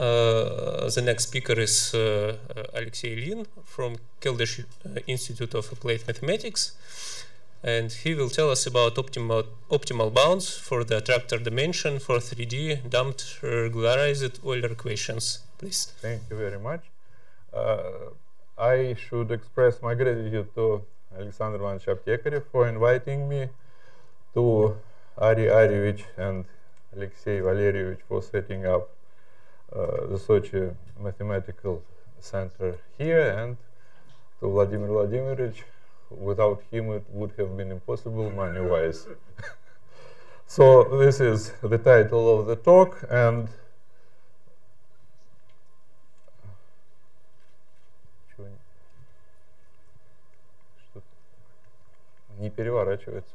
Uh, the next speaker is uh, Alexey Ilyin from Keldysh Institute of Applied Mathematics. And he will tell us about optimal, optimal bounds for the attractor dimension for 3D damped regularized Euler equations. Please. Thank you very much. Uh, I should express my gratitude to Alexander Ivanovich Aptekarev for inviting me to Ari Aryevich and Alexei Valerievich for setting up uh, the Sochi Mathematical Center here and to Vladimir Vladimirovich. Without him, it would have been impossible money-wise. so this is the title of the talk, and не переворачивается.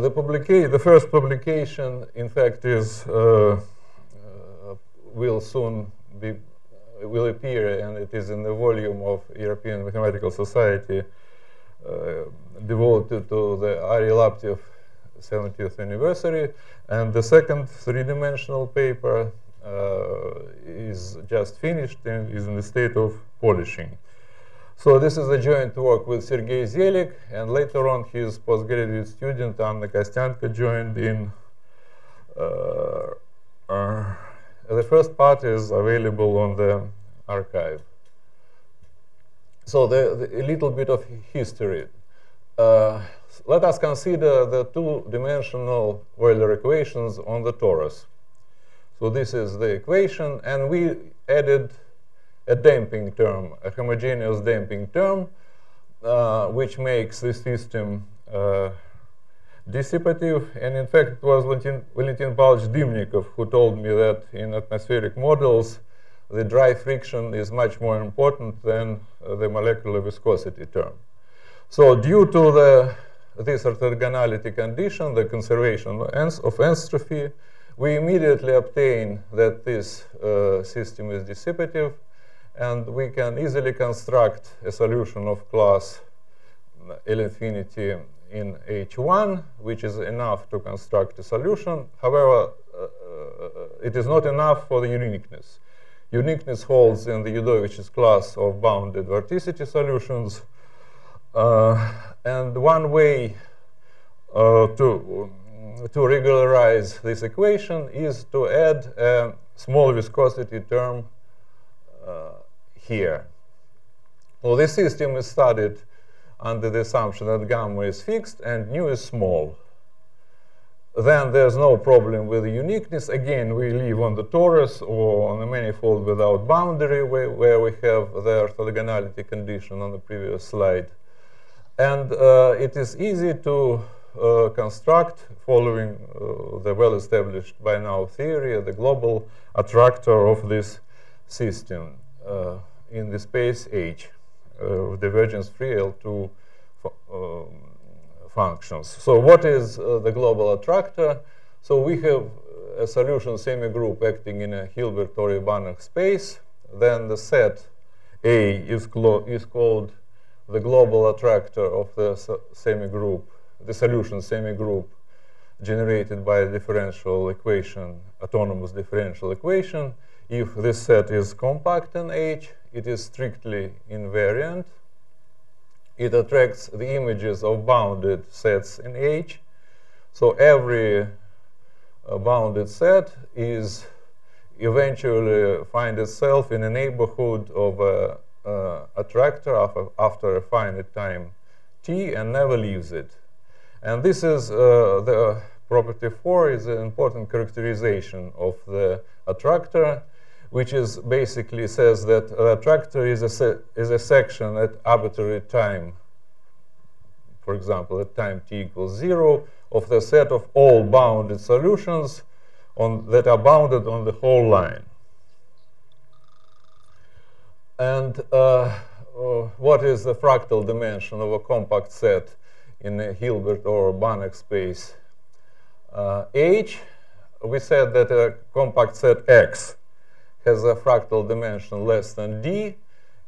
The publication, the first publication, in fact, is uh, uh, will soon be will appear, and it is in the volume of European Mathematical Society uh, devoted to the Ari Laptev 70th anniversary. And the second three-dimensional paper uh, is just finished and is in the state of polishing. So this is a joint work with Sergei Zelik, and later on his postgraduate student Anna Kostianko joined in. Uh, uh, the first part is available on the arXiv. So the, the, a little bit of history. Uh, let us consider the two-dimensional Euler equations on the torus. So this is the equation, and we added a damping term, a homogeneous damping term, uh, which makes the system uh, dissipative. And in fact, it was Valentin, Valentin Pavlovich Dymnikov who told me that in atmospheric models, the dry friction is much more important than uh, the molecular viscosity term. So due to the, this orthogonality condition, the conservation of entropy, we immediately obtain that this uh, system is dissipative and we can easily construct a solution of class L infinity in H1, which is enough to construct a solution. However, uh, uh, it is not enough for the uniqueness. Uniqueness holds in the Yudovich's class of bounded vorticity solutions. Uh, and one way uh, to, to regularize this equation is to add a small viscosity term uh, here. Well, this system is studied under the assumption that gamma is fixed and nu is small. Then there's no problem with the uniqueness. Again, we live on the torus or on a manifold without boundary where, we have the orthogonality condition on the previous slide. And uh, it is easy to uh, construct following uh, the well-established by now theory, the global attractor of this system. In the space H, uh, divergence-free L2 um, functions. So what is uh, the global attractor? So we have a solution semigroup acting in a Hilbert-Torrey-Banach space. Then the set A is, is called the global attractor of the semigroup, the solution semigroup generated by a differential equation, autonomous differential equation. If this set is compact in H, it is strictly invariant. It attracts the images of bounded sets in H. So every uh, bounded set is eventually find itself in a neighborhood of a, uh, attractor after, after a finite time t and never leaves it. And this is uh, the property 4 is an important characterization of the attractor which is basically says that a attractor is a, is a section at arbitrary time, for example, at time t equals 0, of the set of all bounded solutions on, that are bounded on the whole line. And uh, uh, what is the fractal dimension of a compact set in a Hilbert or Banach space? Uh, H, we said that a compact set X has a fractal dimension less than d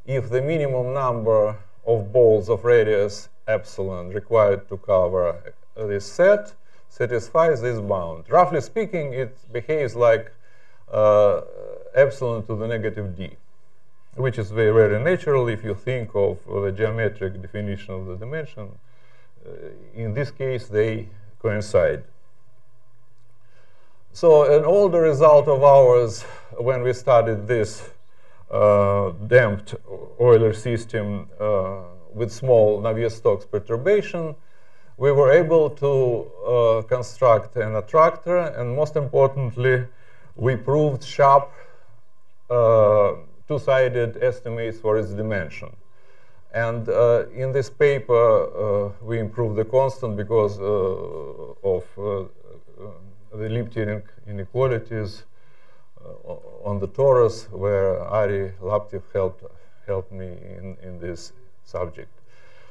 if the minimum number of balls of radius epsilon required to cover this set satisfies this bound. Roughly speaking, it behaves like uh, epsilon to the negative d, which is very, very natural if you think of the geometric definition of the dimension. Uh, in this case, they coincide. So an older result of ours when we studied this uh, damped Euler system uh, with small Navier-Stokes perturbation, we were able to uh, construct an attractor, and most importantly, we proved sharp uh, two-sided estimates for its dimension. And uh, in this paper, uh, we improved the constant because of the Lieb-Thirring inequalities on the torus, where Ari Laptev helped, helped me in, in this subject.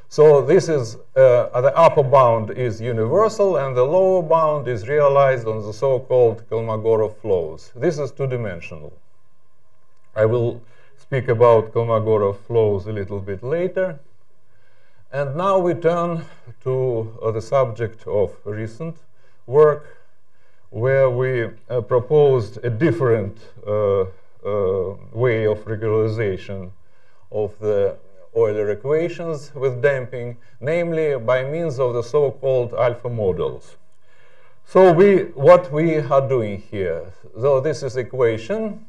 So this is, uh, the upper bound is universal, and the lower bound is realized on the so-called Kolmogorov flows. This is two-dimensional. I will speak about Kolmogorov flows a little bit later. And now we turn to uh, the subject of recent work, where we uh, proposed a different uh, uh, way of regularization of the Euler equations with damping, namely by means of the so-called alpha models. So we, what we are doing here, so this is equation,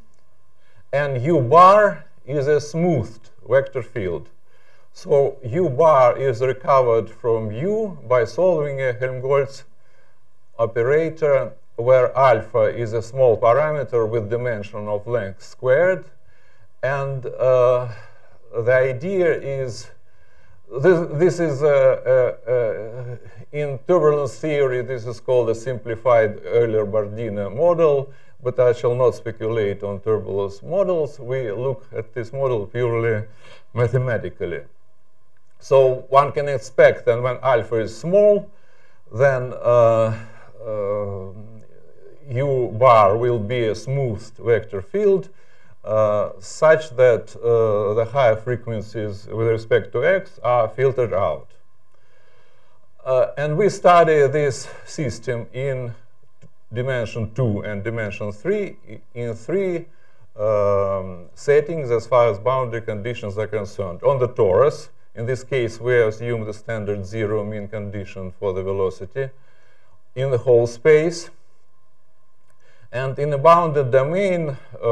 and u bar is a smoothed vector field. So u bar is recovered from u by solving a Helmholtz operator where alpha is a small parameter with dimension of length squared. And uh, the idea is this, this is a, a, a, in turbulence theory, this is called a simplified Euler-Bardina model, but I shall not speculate on turbulence models. We look at this model purely mathematically. So one can expect that when alpha is small, then uh, uh, u bar will be a smoothed vector field uh, such that uh, the higher frequencies with respect to x are filtered out. Uh, and we study this system in dimension 2 and dimension 3 in three um, settings as far as boundary conditions are concerned. On the torus, in this case, we assume the standard zero mean condition for the velocity. In the whole space, and in a bounded domain, uh,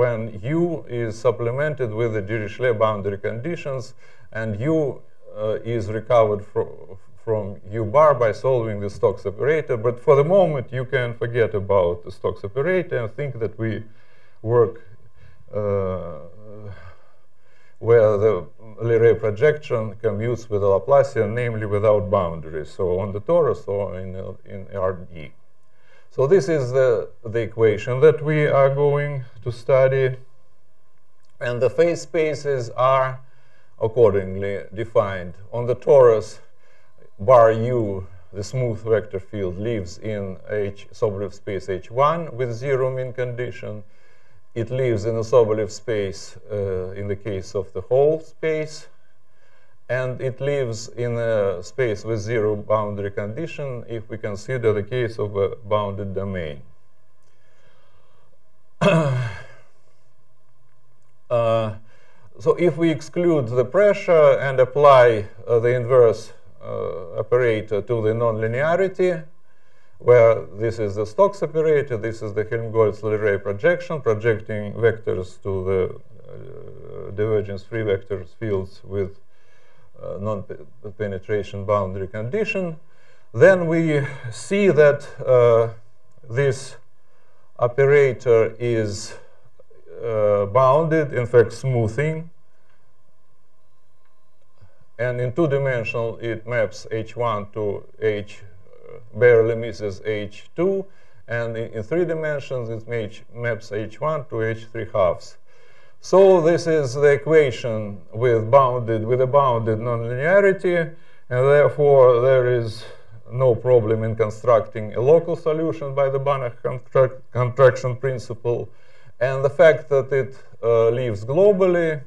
when U is supplemented with the Dirichlet boundary conditions, and U uh, is recovered fro from U bar by solving the Stokes operator. But for the moment, you can forget about the Stokes operator and think that we work uh, where the Leray projection commutes with the Laplacian, namely without boundaries, so on the torus or in, in RD. So this is the, the equation that we are going to study. And the phase spaces are accordingly defined. On the torus, bar U, the smooth vector field lives in H Sobolev space H1 with zero mean condition. It lives in a Sobolev space uh, in the case of the whole space and it lives in a space with zero boundary condition if we consider the case of a bounded domain. uh, so if we exclude the pressure and apply uh, the inverse uh, operator to the nonlinearity, where this is the Stokes operator, this is the Helmholtz-Leray projection, projecting vectors to the uh, divergence-free vectors fields with uh, non-penetration boundary condition, then we see that uh, this operator is uh, bounded, in fact, smoothing. And in two-dimensional, it maps H1 to H, barely misses H2. And in, in three dimensions, it maps H1 to H3 halves. So this is the equation with bounded with a bounded nonlinearity, and therefore there is no problem in constructing a local solution by the Banach contraction principle. And the fact that it uh, lives globally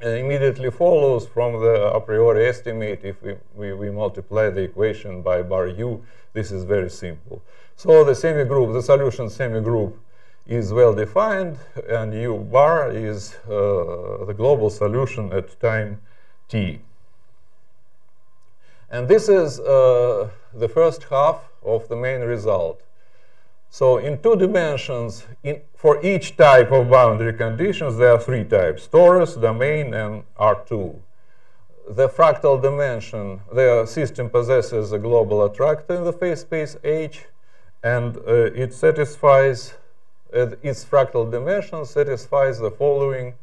immediately follows from the a priori estimate if we, we, we, multiply the equation by bar u. This is very simple. So the semigroup, the solution semigroup is well defined, and u bar is uh, the global solution at time t. And this is uh, the first half of the main result. So in two dimensions, in, for each type of boundary conditions, there are three types, torus, domain, and R2. The fractal dimension, the system possesses a global attractor in the phase space H, and uh, it satisfies, its fractal dimension satisfies the following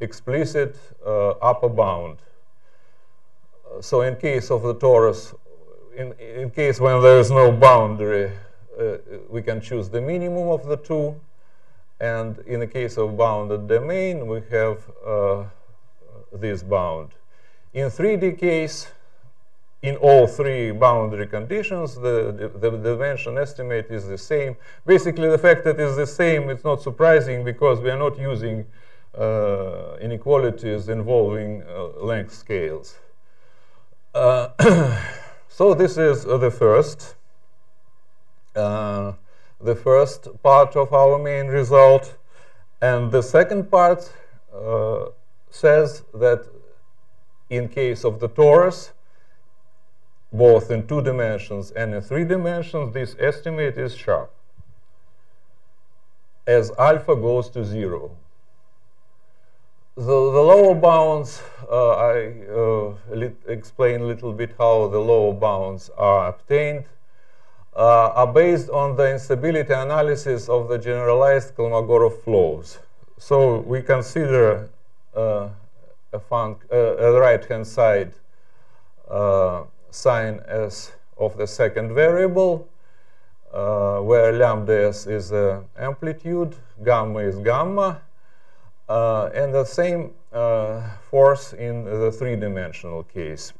explicit uh, upper bound. So in case of the torus, in, in case when there is no boundary, uh, we can choose the minimum of the two. And in the case of bounded domain, we have uh, this bound. In 3D case, in all three boundary conditions, the, the, the, dimension estimate is the same. Basically, the fact that it's the same, it's not surprising because we are not using uh, inequalities involving uh, length scales. Uh, so this is uh, the first. Uh, the first part of our main result. And the second part uh, says that in case of the torus, both in two dimensions and in three dimensions, this estimate is sharp as alpha goes to zero. The, the lower bounds, uh, I uh, explain a little bit how the lower bounds are obtained uh, are based on the instability analysis of the generalized Kolmogorov flows. So we consider uh, a, uh, a right-hand side uh, sign as of the second variable, uh, where lambda s is the amplitude, gamma is gamma, uh, and the same force in the three-dimensional case.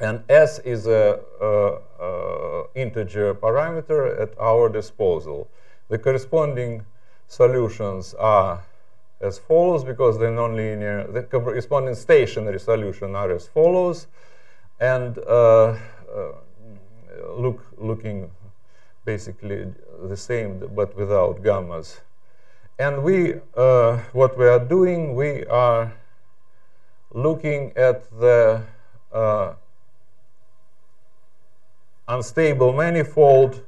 And S is a, integer parameter at our disposal. The corresponding solutions are as follows because they're nonlinear. The corresponding stationary solution are as follows. And uh, uh, look, looking basically the same but without gammas. And we, uh, what we are doing, we are looking at the unstable manifold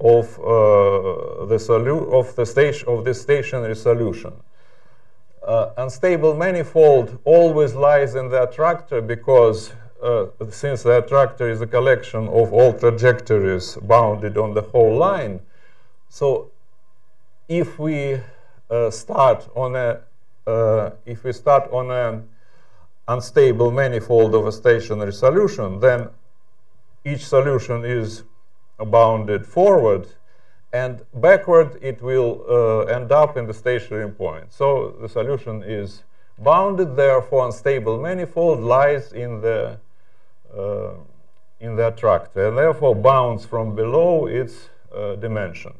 of uh, the solu of the of this stationary solution. Uh, unstable manifold always lies in the attractor because uh, since the attractor is a collection of all trajectories bounded on the whole line, so if we uh, start on a uh, if we start on an unstable manifold of a stationary solution, then each solution is bounded forward and backward it will uh, end up in the stationary point. So the solution is bounded, therefore unstable manifold lies in the in the attractor and therefore bounds from below its uh, dimension.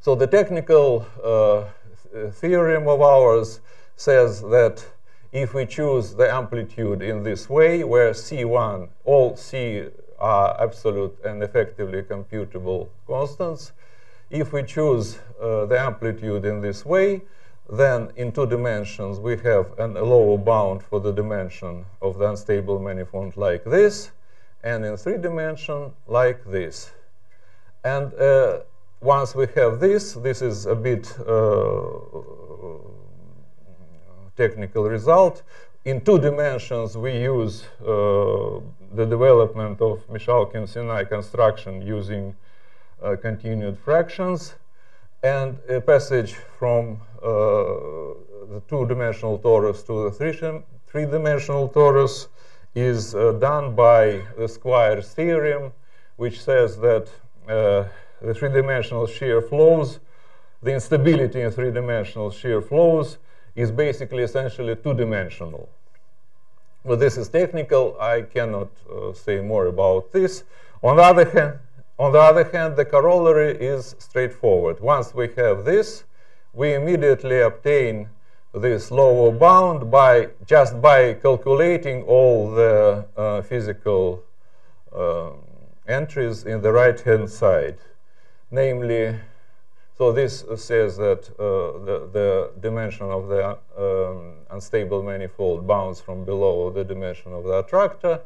So the technical uh, theorem of ours says that if we choose the amplitude in this way, where C1, all C are absolute and effectively computable constants, if we choose uh, the amplitude in this way, then in two dimensions we have a lower bound for the dimension of the unstable manifold like this, and in three dimension like this. And uh, once we have this, this is a bit uh, technical result. In two dimensions, we use uh, the development of Meshalkin-Sinai construction using uh, continued fractions and a passage from uh, the two-dimensional torus to the three-dimensional torus is uh, done by the Squire's theorem, which says that uh, the three-dimensional shear flows, the instability in three-dimensional shear flows is basically essentially two-dimensional. But this is technical. I cannot uh, say more about this. On the other hand, on the other hand, the corollary is straightforward. Once we have this, we immediately obtain this lower bound by just by calculating all the uh, physical uh, entries in the right hand side. Namely, so this says that uh, the, the, dimension of the um, unstable manifold bounds from below the dimension of the attractor.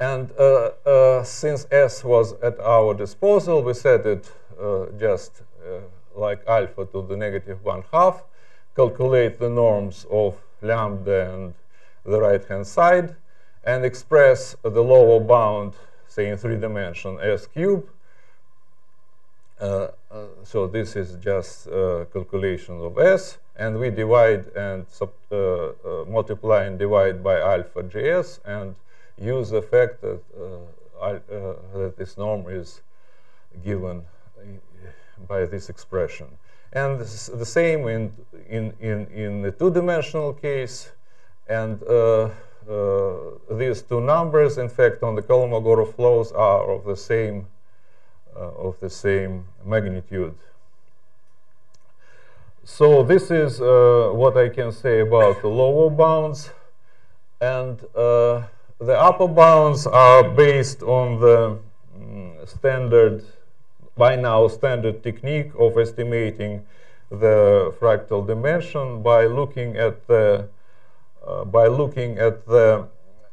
And uh, uh, since S was at our disposal, we set it uh, just like alpha to the negative one half calculate the norms of lambda and the right-hand side, and express the lower bound, say in three dimension, s cube. Uh, uh, so this is just uh, calculation of s, and we divide and multiply and divide by alpha js, and use the fact that, uh, that this norm is given by this expression. And this the same in, in, in, in the two-dimensional case. And uh, uh, these two numbers, in fact, on the Kolmogorov flows are of the same, uh, of the same magnitude. So this is uh, what I can say about the lower bounds. And uh, the upper bounds are based on the mm, standard by now standard technique of estimating the fractal dimension by looking at the uh, by looking at the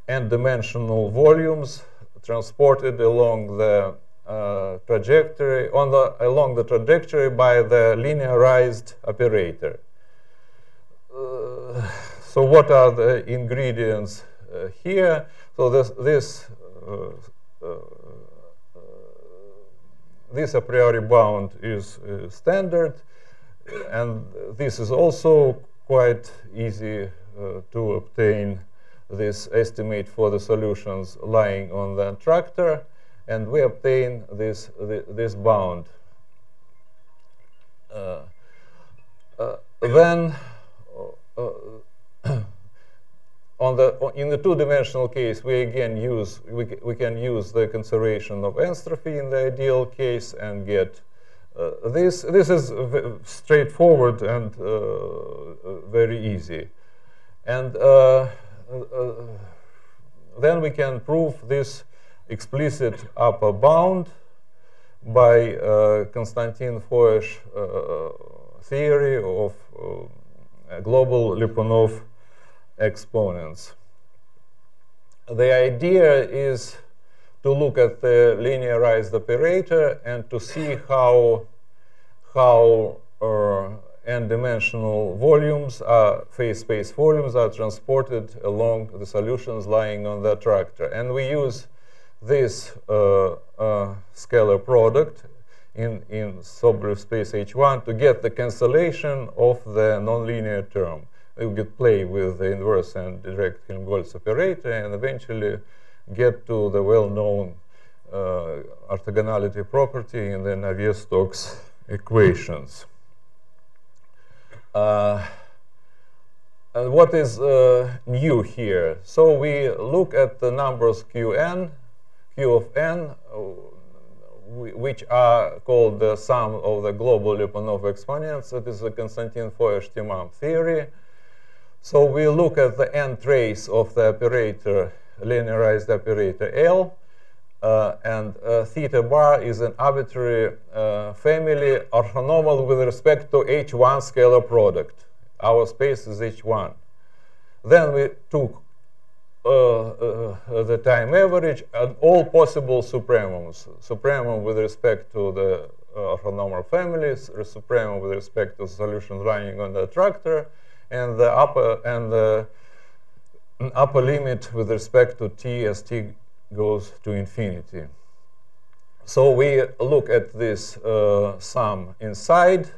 n-dimensional volumes transported along the uh, trajectory on the along the trajectory by the linearized operator. Uh, so what are the ingredients here? So this this uh, uh, this a priori bound is standard, and this is also quite easy uh, to obtain this estimate for the solutions lying on the attractor, and we obtain this, this bound. Uh, uh, then uh, on the in the two-dimensional case, we again use we, we can use the conservation of entropy in the ideal case and get uh, this. This is straightforward and uh, uh, very easy, and uh, uh, then we can prove this explicit upper bound by uh, Constantin-Foias theory of global Lyapunov exponents. The idea is to look at the linearized operator and to see how, how uh, n-dimensional volumes, are, phase space volumes are transported along the solutions lying on the attractor. And we use this uh, uh, scalar product in, in Sobolev space H1 to get the cancellation of the nonlinear term we get play with the inverse and direct Helmholtz operator and eventually get to the well-known uh, orthogonality property in the Navier-Stokes equations. Uh, and what is uh, new here? So we look at the numbers qn, q of n, uh, which are called the sum of the global Lyapunov exponents. That is the Constantin-Foias-Temam theory. So we look at the n trace of the operator, linearized operator L, uh, and uh, theta bar is an arbitrary uh, family orthonormal with respect to H1 scalar product. Our space is H1. Then we took uh, uh, the time average and all possible supremums. Supremum with respect to the uh, orthonormal families, supremum with respect to solutions running on the attractor, and the upper and the upper limit with respect to t as t goes to infinity. So we look at this uh, sum inside.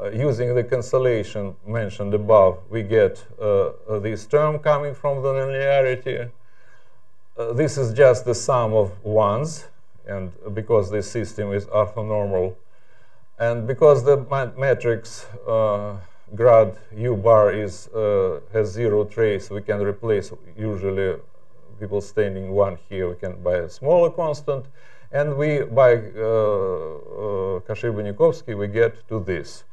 Uh, using the cancellation mentioned above, we get uh, this term coming from the linearity. Uh, this is just the sum of ones, and because this system is orthonormal, and because the matrix uh, grad u bar is uh, has zero trace, we can replace usually people standing one here, we can by a smaller constant. And we, by uh, uh, we get to this.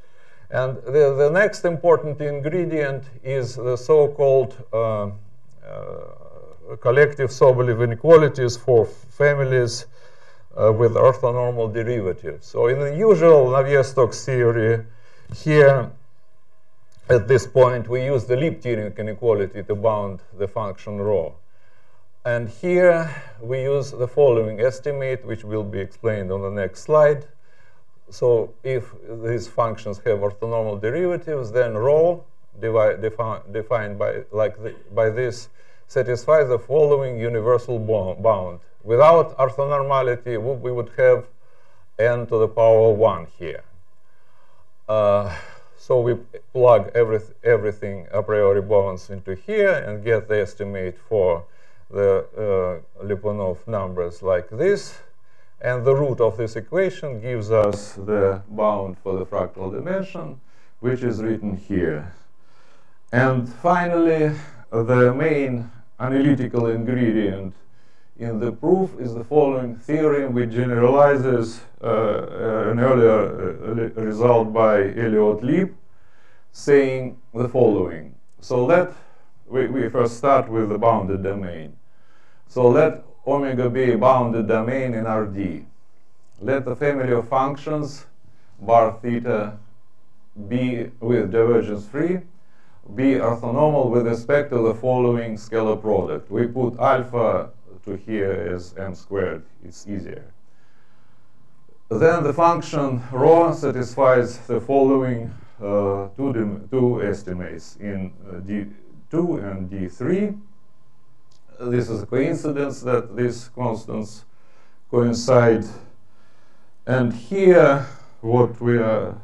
And the, the next important ingredient is the so-called uh, uh, collective Sobolev inequalities for families uh, with orthonormal derivatives. So in the usual Navier-Stokes theory, here at this point we use the Lieb-Thirring inequality to bound the function rho. And here we use the following estimate, which will be explained on the next slide. So if these functions have orthonormal derivatives, then rho defi defined by like the, by this satisfies the following universal bound. Without orthonormality, we would have n to the power 1 here. Uh, so we plug every, everything a priori bounds into here and get the estimate for the uh, Lyapunov numbers like this. And the root of this equation gives us the bound for the fractal dimension, which is written here. And finally, the main analytical ingredient in the proof is the following theorem, which generalizes uh, uh, an earlier uh, result by Elliott Lieb, saying the following. So let we, we first start with the bounded domain. So let omega be a bounded domain in Rd. Let the family of functions bar theta be with divergence free be orthonormal with respect to the following scalar product. We put alpha to here as m squared. It's easier. Then the function rho satisfies the following uh, two, two estimates in uh, D2 and D3 this is a coincidence that these constants coincide. And here, what we are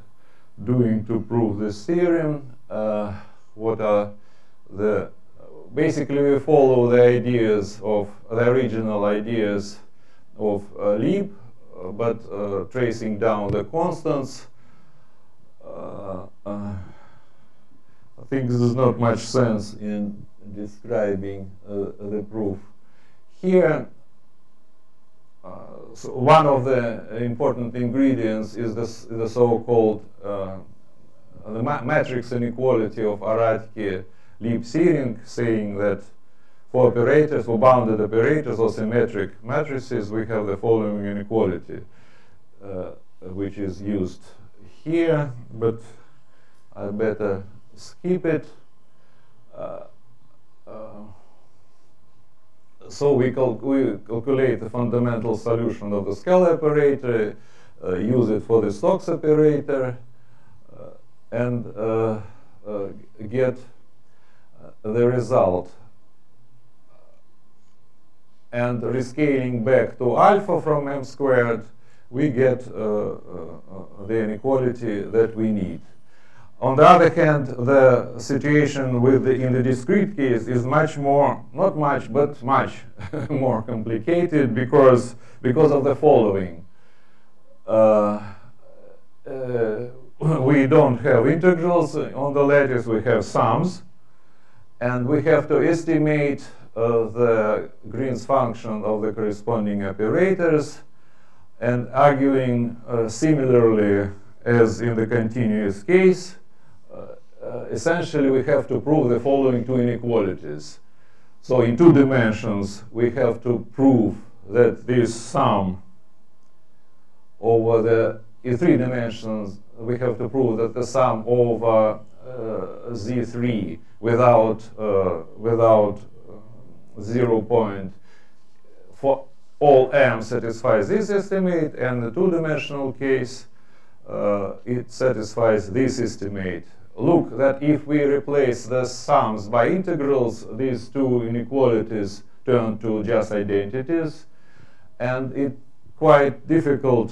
doing to prove this theorem, uh, what are the basically we follow the ideas of the original ideas of uh, Lieb, uh, but uh, tracing down the constants. Uh, uh, I think this is not much sense in describing uh, the proof. Here, so one of the important ingredients is the so-called the ma matrix inequality of Araki Lieb-Thirring, saying that for operators, for bounded operators or symmetric matrices, we have the following inequality, uh, which is used here, but I better skip it. Uh, uh, so we, cal we, calculate the fundamental solution of the scalar operator, uh, use it for the Stokes operator, uh, and get the result. And rescaling back to alpha from m squared, we get uh, uh, the inequality that we need. On the other hand, the situation with the, in the discrete case is much more, not much, but much more complicated because, because of the following. Uh, uh, we don't have integrals on the lattice, we have sums, and we have to estimate uh, the Green's function of the corresponding operators, and arguing uh, similarly as in the continuous case, uh, essentially we have to prove the following two inequalities. So in two dimensions, we have to prove that this sum over the, in three dimensions, we have to prove that the sum over uh, Z3 without, uh, without uh, zero point for all m satisfies this estimate, and the two-dimensional case, uh, it satisfies this estimate look that if we replace the sums by integrals, these two inequalities turn to just identities. And it's quite difficult,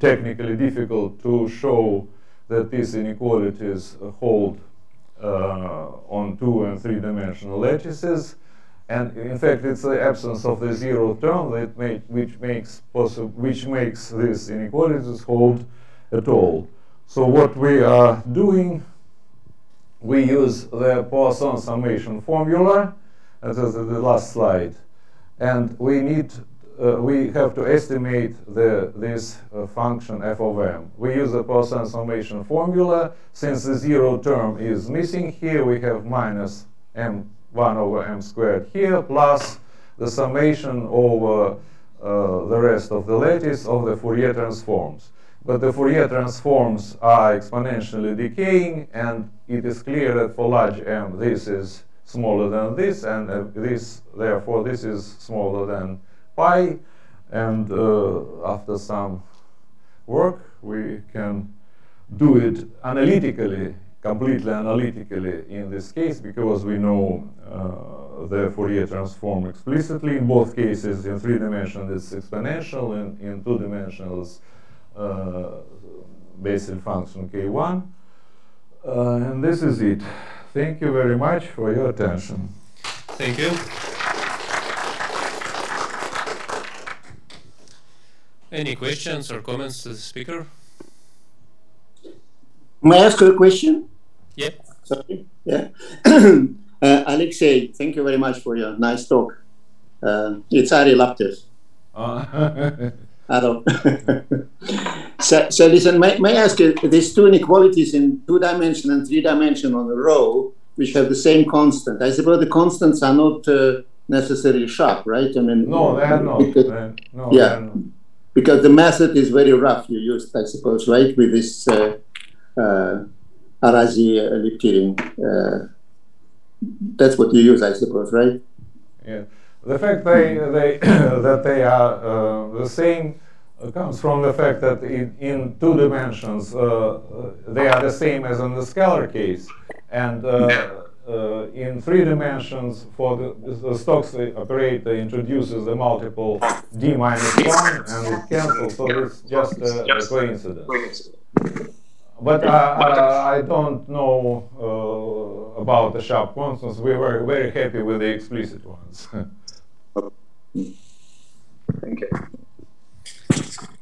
technically difficult, to show that these inequalities hold uh, on two and three dimensional lattices. And in fact, it's the absence of the zero term that make, which makes possible, which makes these inequalities hold at all. So what we are doing we use the Poisson summation formula. This is the last slide. And we need uh, we have to estimate the, this uh, function f of m. We use the Poisson summation formula. Since the zero term is missing here, we have minus m1 over m squared here, plus the summation over uh, the rest of the lattice of the Fourier transforms. But the Fourier transforms are exponentially decaying, and it is clear that for large m, this is smaller than this, and uh, this, therefore, this is smaller than pi. And uh, after some work, we can do it analytically, completely analytically in this case, because we know uh, the Fourier transform explicitly. In both cases, in three dimensions, it's exponential, and in two dimensions, uh, Bessel function k1. Uh, and this is it. Thank you very much for your attention. Thank you. Any questions or comments to the speaker? May I ask you a question? Yep. Sorry. Yeah. uh, Alexei, thank you very much for your nice talk. Uh, it's Ari Laptev. Uh. Hello. so, so listen, may, may I ask you, these two inequalities in two dimension and three dimension on a row, which have the same constant. I suppose the constants are not uh, necessarily sharp, right? I mean, no, they are not. Because, no, yeah, not. Because the method is very rough. You used, I suppose, right, with this uh, uh, Araki elliptic. Uh, that's what you use, I suppose, right? Yeah the fact they, they that they are uh, the same uh, comes from the fact that in, in two dimensions uh, uh they are the same as in the scalar case, and uh, uh, in three dimensions, for the, the Stokes operator introduces the multiple d minus one, and it cancels. So it's just a, a coincidence. But I don't know about the sharp constants. We were very happy with the explicit ones. okay.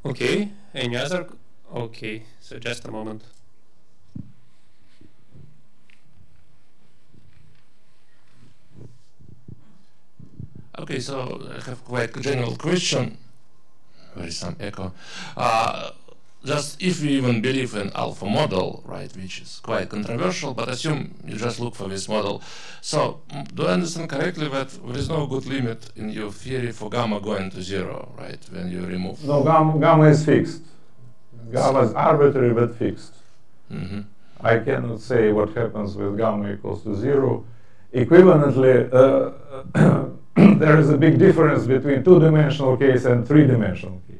Okay, any other? Okay, so just a moment. Okay, so I have quite a general question. There is some echo. Uh, just if we even believe in alpha model, right, which is quite controversial, but assume you just look for this model. So do I understand correctly that there is no good limit in your theory for gamma going to zero, right, when you remove? No, gamma, gamma is fixed. Gamma is arbitrary but fixed. Mm -hmm. I cannot say what happens with gamma equals to zero. Equivalently, uh, there is a big difference between two-dimensional case and three-dimensional case.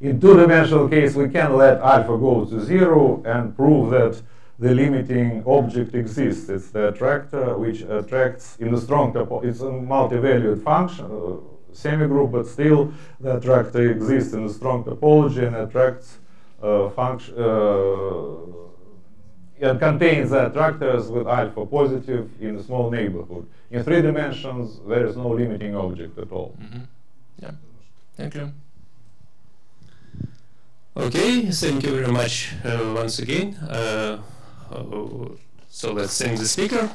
In two-dimensional case, we can let alpha go to zero and prove that the limiting object exists. It's the attractor which attracts in the strong topology. It's a multi-valued function, uh, semi-group, but still the attractor exists in the strong topology and attracts uh, function uh, and contains the attractors with alpha positive in a small neighborhood. In three dimensions, there is no limiting object at all. Mm -hmm. Yeah. Thank you. Okay, thank you very much uh, once again. Uh, uh, so let's thank the speaker.